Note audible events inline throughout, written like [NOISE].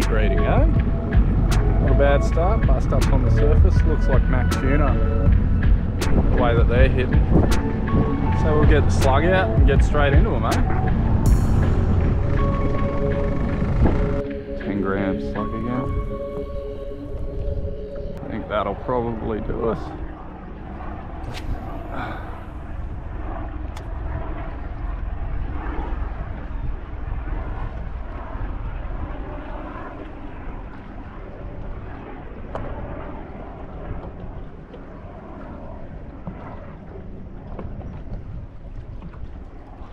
Greeting, eh? Not a bad start. Bust up on the surface. Looks like Mac tuna. The way that they're hitting. So we'll get the slug out and get straight into them, eh? 10 grams slug again. I think that'll probably do us.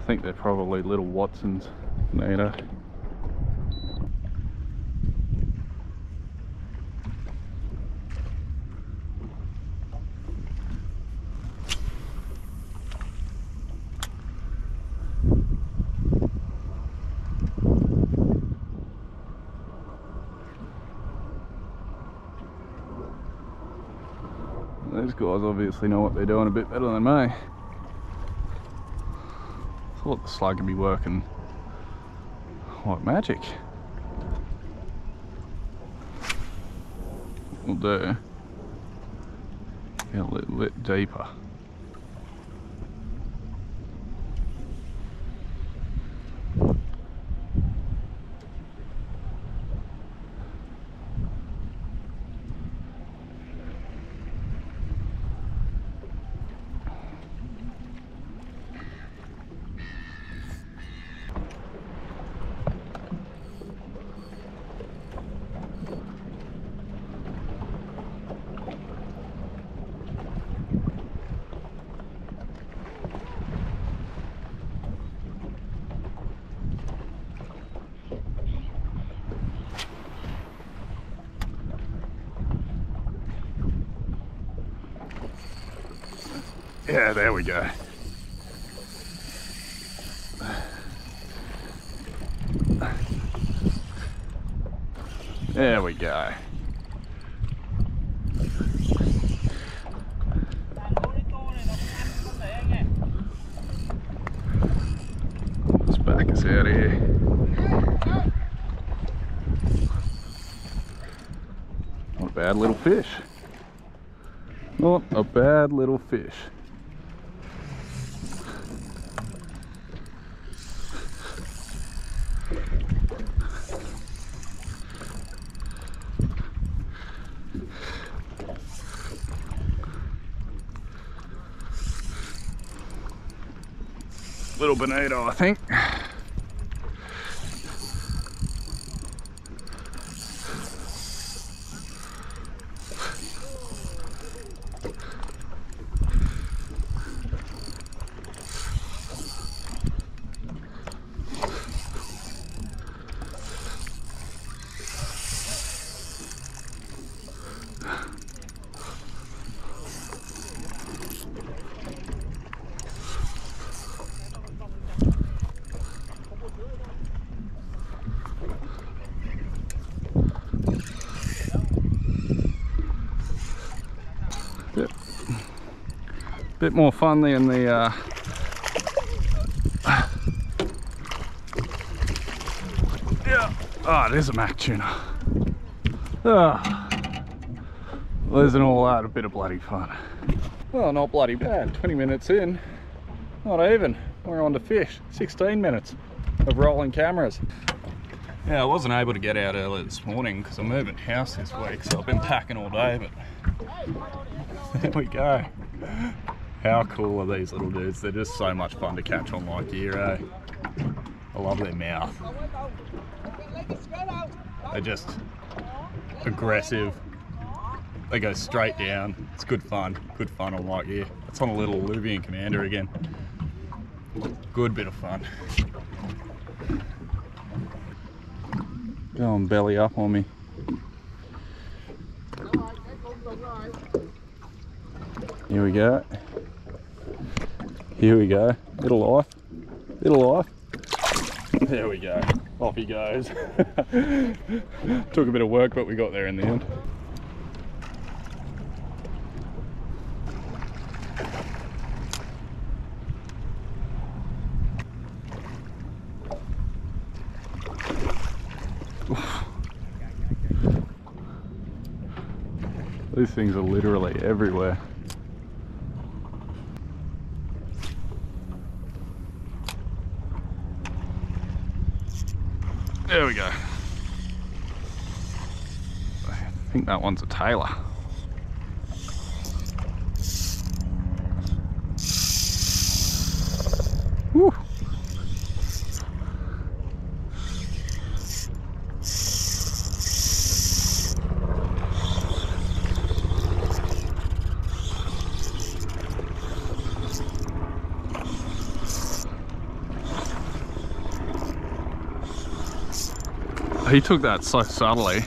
I they're probably little Watsons bonito. These guys obviously know what they're doing a bit better than me. Thought the slug would be working like magic. Will do. Get a little bit deeper. Yeah, there we go. There we go. Let's back us out of here. Not a bad little fish. Not a bad little fish. Little bonito, I think. Bit more fun than the uh. Oh, is a Mac tuna. Oh. Well, isn't all out a bit of bloody fun? Well, not bloody bad. 20 minutes in, not even. We're on to fish. 16 minutes of rolling cameras. Yeah, I wasn't able to get out early this morning because I'm moving house this week, so I've been packing all day, but [LAUGHS] there we go. How cool are these little dudes? They're just so much fun to catch on like gear, eh? I love their mouth. They're just aggressive. They go straight down. It's good fun. Good fun on like gear. It's on a little Luvias Commander again. Good bit of fun. Going belly up on me. Here we go. Here we go. Little life. Little life. There we go. Off he goes. [LAUGHS] Took a bit of work, but we got there in the end. [SIGHS] These things are literally everywhere. There we go. I think that one's a tailor. He took that so subtly.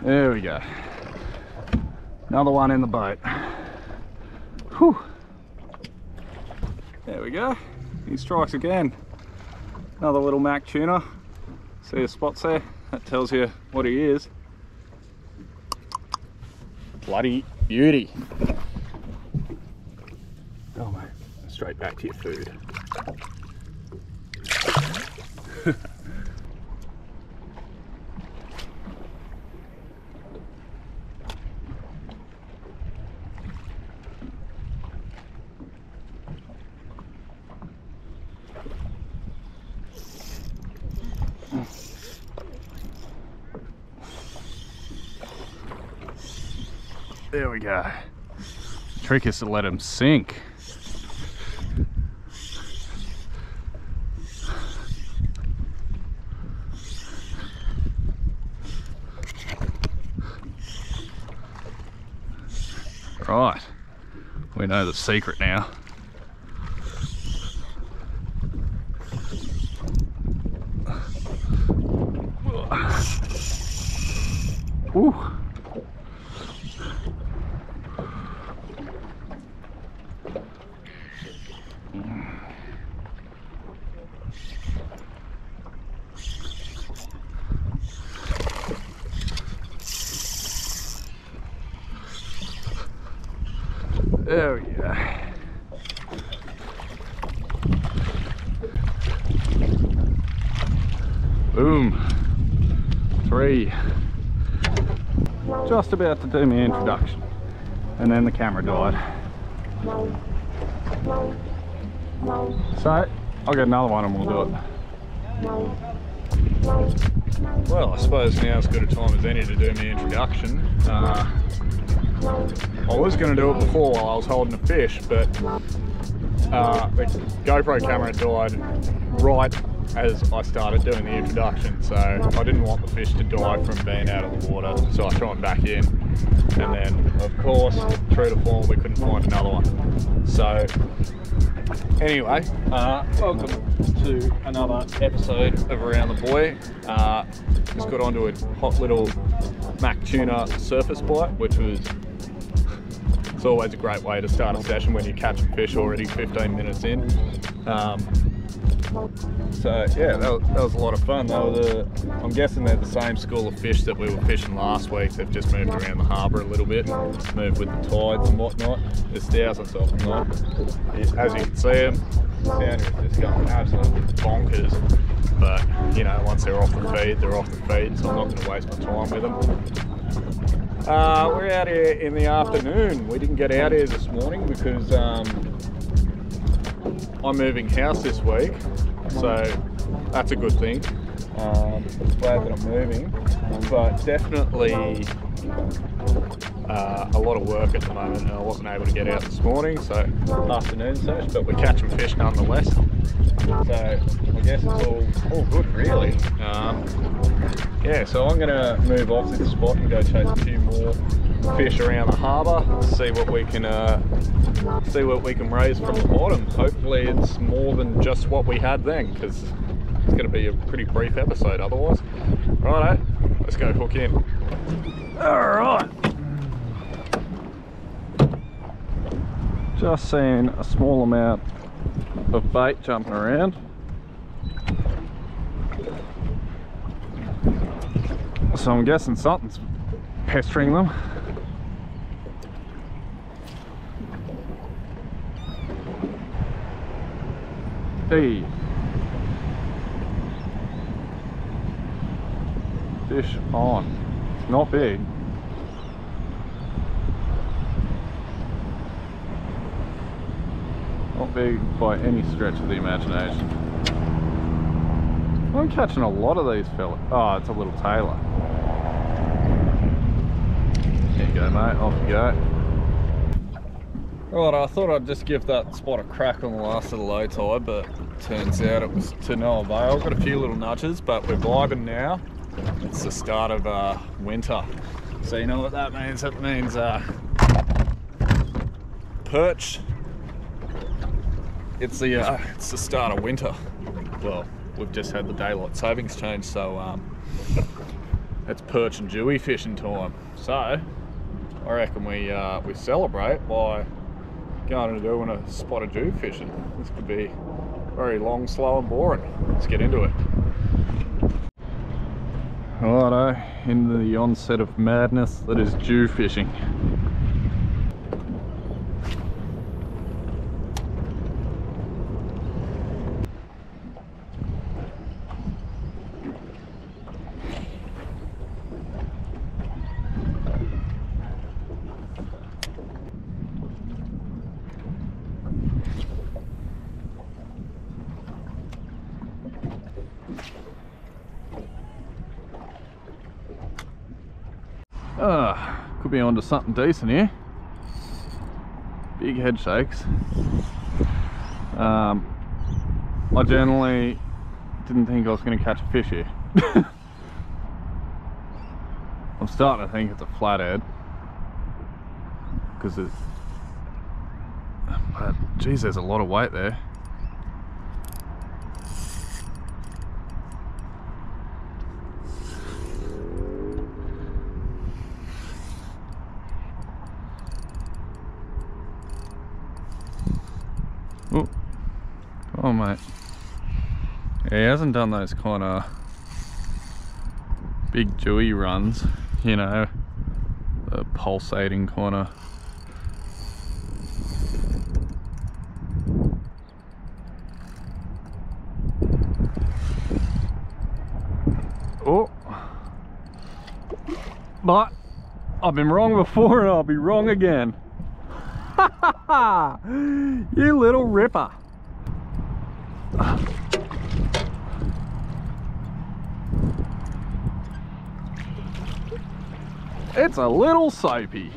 There we go. Another one in the boat. Whew. There we go. He strikes again. Another little Mac tuna. See the spots there? That tells you what he is. Bloody beauty. Oh mate, straight back to your food. [LAUGHS] There we go. Trick is to let him sink. Right, we know the secret now. Ooh. There we go. Boom. Three. Just about to do my introduction. And then the camera died. So, I'll get another one and we'll do it. Well, I suppose now's as good a time as any to do my introduction. Uh, I was going to do it before while I was holding a fish, but uh, the GoPro camera died right as I started doing the introduction, so I didn't want the fish to die from being out of the water, so I threw him back in. And then, of course, true to form, we couldn't find another one. So, anyway, uh, welcome to another episode of Around the Buoy. Uh, just got onto a hot little Mac tuna surface bite, which was it's always a great way to start a session when you catch a fish already 15 minutes in. Um, so yeah, that was, that was, a lot of fun. The, I'm guessing they're the same school of fish that we were fishing last week. They've just moved around the harbour a little bit, moved with the tides and whatnot. The stow's and stuff not. As you can see them, sound is just going absolutely bonkers. But you know, once they're off the feed, they're off the feed. So I'm not going to waste my time with them. Uh, we're out here in the afternoon. We didn't get out here this morning because um, I'm moving house this week, so that's a good thing. Um, glad that I'm moving, but definitely uh, a lot of work at the moment, and I wasn't able to get out this morning, so afternoon sesh, but we're catching fish nonetheless. So I guess it's all, all good, really. Um, yeah, so I'm going to move off this spot and go chase a few more fish around the harbour, see what we can uh, see what we can raise from the bottom. Hopefully, it's more than just what we had then, because It's going to be a pretty brief episode otherwise. Righto, let's go hook in. All right. Just seeing a small amount of bait jumping around. So I'm guessing something's pestering them. Hey. Fish on. Not big. Not big by any stretch of the imagination. I'm catching a lot of these fellas. Oh, it's a little tailor. There you go, mate. Off you go. Right, I thought I'd just give that spot a crack on the last of the low tide, but turns out it was to no avail. I've got a few little nudges, but we're vibing now. It's the start of uh, winter. So you know what that means? That means uh, perch. It's the uh, it's the start of winter. Well, we've just had the daylight savings change, so um, it's perch and dewy fishing time. So I reckon we uh, we celebrate by going and doing a spot of dew fishing. This could be very long, slow and boring. Let's get into it. Righto, into the onset of madness that is dew fishing. Could be onto something decent here. Big head shakes. Um, I generally didn't think I was going to catch a fish here. [LAUGHS] I'm starting to think it's a flathead because it's but geez there's a lot of weight there Oh, oh mate. Yeah, he hasn't done those kind of big dewy runs, you know, the pulsating of. Oh, but I've been wrong before and I'll be wrong again. [LAUGHS] you little ripper. It's a little soapy.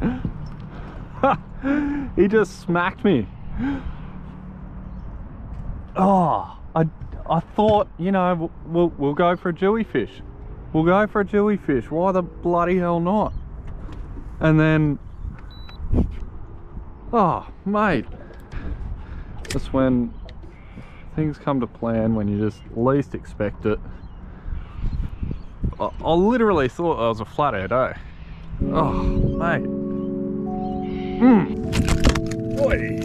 [LAUGHS] he just smacked me. Oh, I, I thought, you know, we'll, we'll go for a dewy fish. We'll go for a dewy fish. Why the bloody hell not? And then Oh, mate. That's when things come to plan when you just least expect it. I, I literally thought I was a flathead, eh? Oh, mate. Mmm. Boy.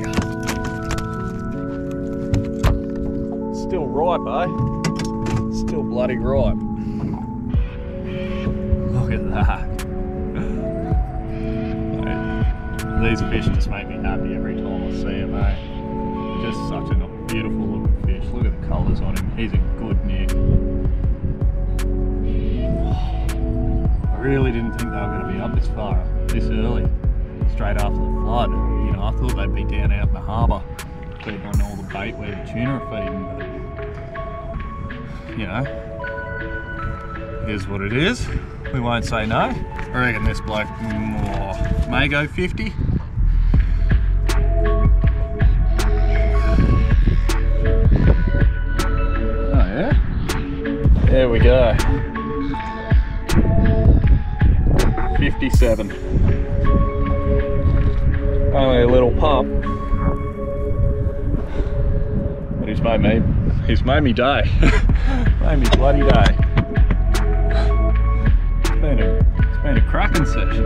Still ripe, eh? Still bloody ripe. Look at that. these fish just make me happy every time I see them, eh? Just such a beautiful looking fish. Look at the colours on him. He's a good nick. Really didn't think they were going to be up this far, this early, straight after the flood. You know, I thought they'd be down out in the harbour, feeding on all the bait where the tuna are feeding, but, you know, here's what it is. We won't say no. I reckon this bloke oh, may go 50. There we go. 57. Only a little pup. But he's made me He's made me day. [LAUGHS] made me bloody die. It's been a, it's been a cracking session.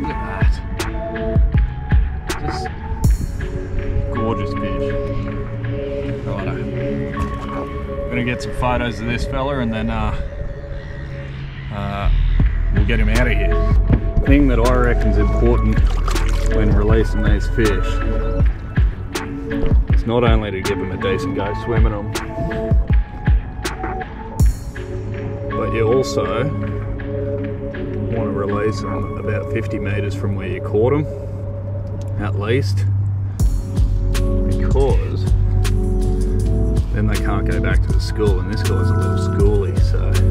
Look at that. Just gorgeous fish. Righto. I'm gonna get some photos of this fella and then uh, get him out of here. Thing that I reckon is important when releasing these fish is not only to give them a decent go swimming them, but you also want to release them about 50 metres from where you caught them, at least, because then they can't go back to the school, and this guy's a little schooly, so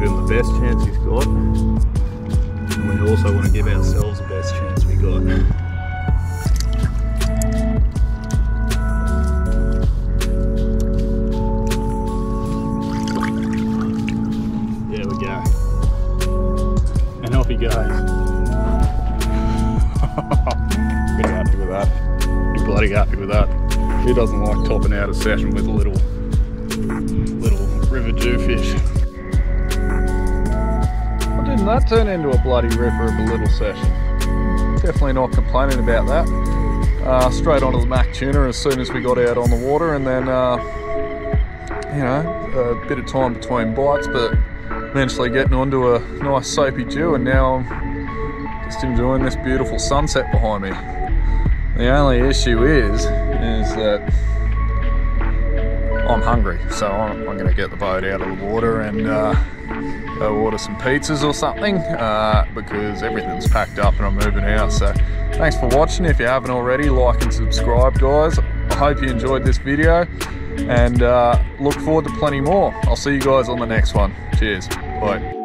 give him the best chance he's got, and we also want to give ourselves the best chance we got. There we go. And off he goes. [LAUGHS] Pretty happy with that. Pretty bloody happy with that. Who doesn't like topping out a session with a little little river jewfish? Didn't that turn into a bloody ripper of a little session? Definitely not complaining about that. Uh, straight onto the Mac tuna as soon as we got out on the water and then uh, you know, a bit of time between bites, but eventually getting onto a nice soapy dew, and now I'm just enjoying this beautiful sunset behind me. The only issue is, is that I'm hungry, so I'm, I'm going to get the boat out of the water and uh, go order some pizzas or something uh, because everything's packed up and I'm moving out. So thanks for watching. If you haven't already, like and subscribe, guys. I hope you enjoyed this video and uh, look forward to plenty more. I'll see you guys on the next one. Cheers. Bye.